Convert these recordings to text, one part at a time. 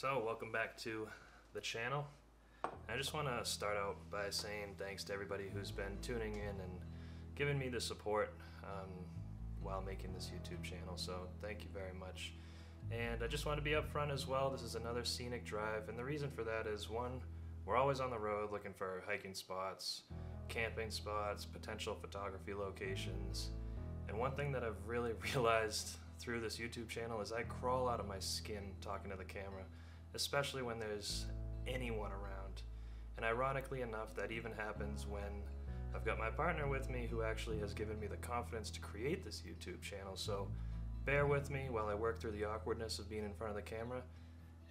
So, welcome back to the channel. I just want to start out by saying thanks to everybody who's been tuning in and giving me the support um, while making this YouTube channel. So, thank you very much. And I just want to be upfront as well. This is another scenic drive, and the reason for that is one, we're always on the road looking for hiking spots, camping spots, potential photography locations. And one thing that I've really realized through this YouTube channel is I crawl out of my skin talking to the camera, especially when there's anyone around. And ironically enough, that even happens when I've got my partner with me who actually has given me the confidence to create this YouTube channel. So bear with me while I work through the awkwardness of being in front of the camera.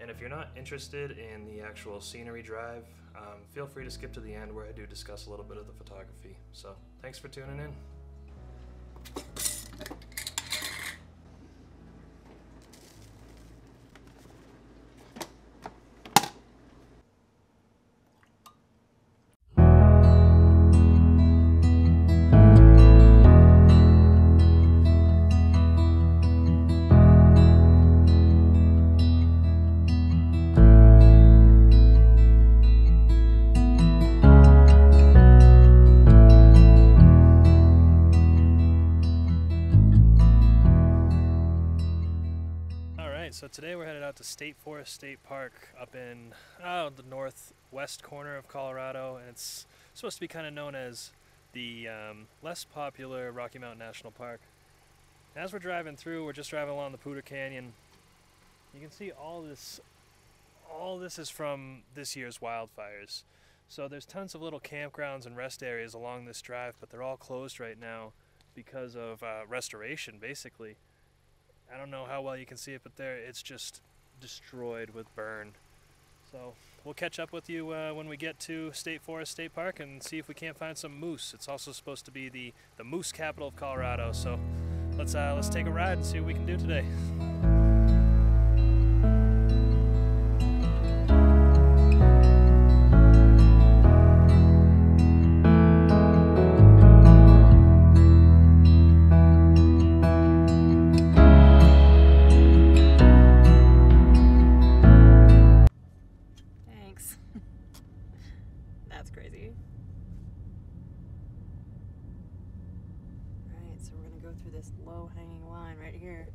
And if you're not interested in the actual scenery drive, um, feel free to skip to the end where I do discuss a little bit of the photography. So thanks for tuning in. To State Forest State Park up in oh, the northwest corner of Colorado, and it's supposed to be kind of known as the um, less popular Rocky Mountain National Park. As we're driving through, we're just driving along the Poudre Canyon. You can see all this, all this is from this year's wildfires. So there's tons of little campgrounds and rest areas along this drive, but they're all closed right now because of uh, restoration, basically. I don't know how well you can see it, but there it's just destroyed with burn. So we'll catch up with you uh, when we get to State Forest State Park and see if we can't find some moose. It's also supposed to be the, the moose capital of Colorado. So let's uh, let's take a ride and see what we can do today. Crazy. Alright, so we're gonna go through this low hanging line right here.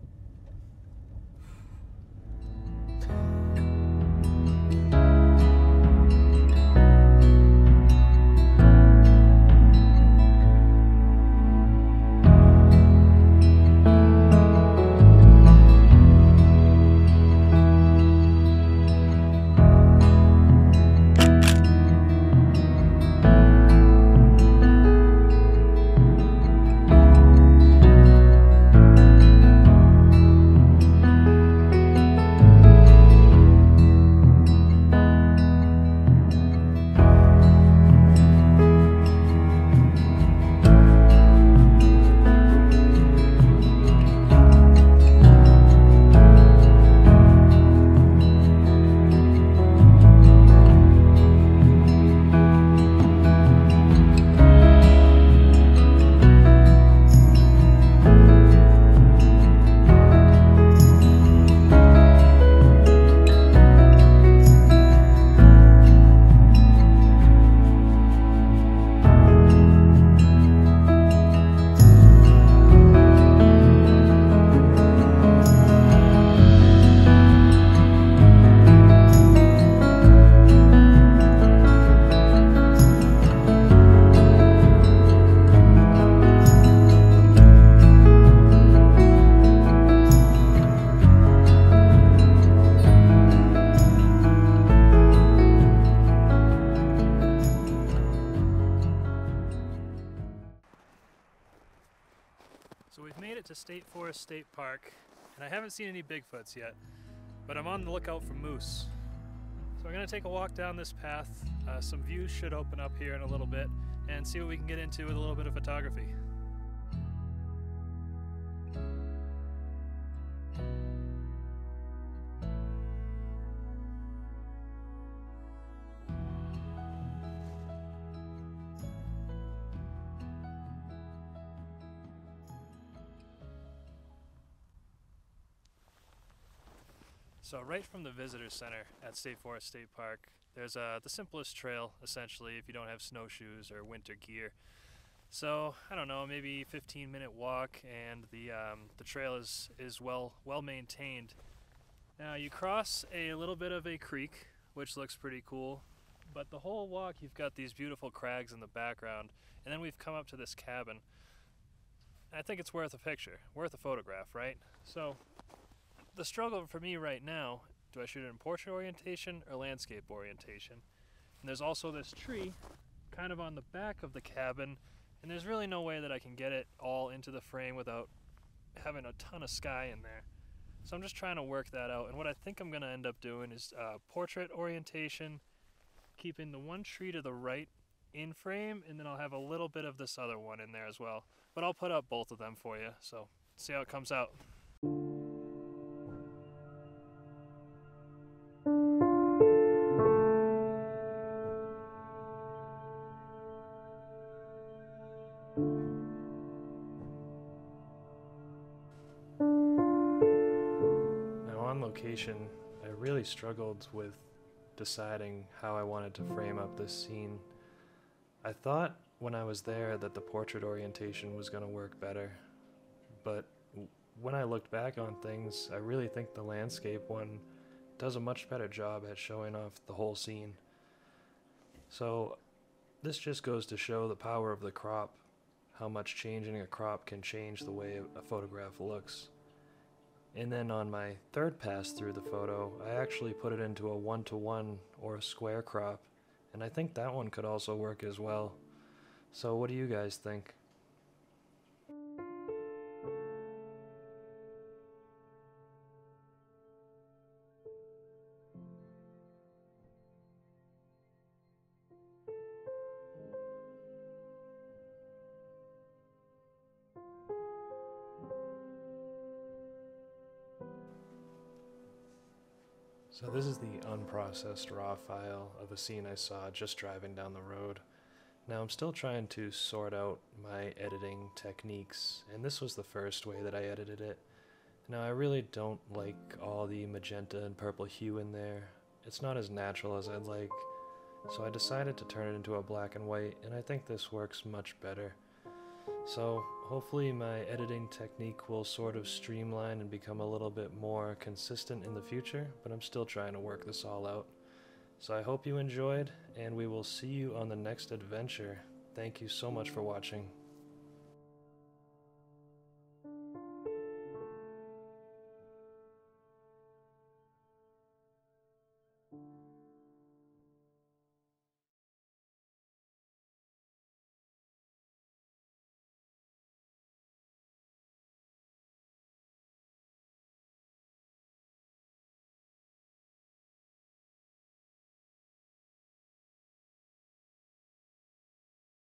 Made it to State Forest State Park, and I haven't seen any Bigfoots yet, but I'm on the lookout for moose. So we're gonna take a walk down this path. Uh, some views should open up here in a little bit, and see what we can get into with a little bit of photography. So right from the visitor center at State Forest State Park, there's uh, the simplest trail essentially if you don't have snowshoes or winter gear. So I don't know, maybe 15 minute walk, and the um, the trail is is well well maintained. Now you cross a little bit of a creek, which looks pretty cool, but the whole walk you've got these beautiful crags in the background, and then we've come up to this cabin. I think it's worth a picture, worth a photograph, right? So the struggle for me right now do I shoot it in portrait orientation or landscape orientation? And there's also this tree kind of on the back of the cabin, and there's really no way that I can get it all into the frame without having a ton of sky in there. So I'm just trying to work that out. And what I think I'm going to end up doing is uh, portrait orientation, keeping the one tree to the right in frame, and then I'll have a little bit of this other one in there as well. But I'll put up both of them for you, so see how it comes out. I really struggled with deciding how I wanted to frame up this scene. I thought when I was there that the portrait orientation was going to work better, but when I looked back on things, I really think the landscape one does a much better job at showing off the whole scene. So, this just goes to show the power of the crop, how much changing a crop can change the way a photograph looks. And then on my third pass through the photo, I actually put it into a one to one or a square crop, and I think that one could also work as well. So, what do you guys think? So, this is the unprocessed raw file of a scene I saw just driving down the road. Now, I'm still trying to sort out my editing techniques, and this was the first way that I edited it. Now, I really don't like all the magenta and purple hue in there. It's not as natural as I'd like, so I decided to turn it into a black and white, and I think this works much better. So, hopefully, my editing technique will sort of streamline and become a little bit more consistent in the future, but I'm still trying to work this all out. So, I hope you enjoyed, and we will see you on the next adventure. Thank you so much for watching.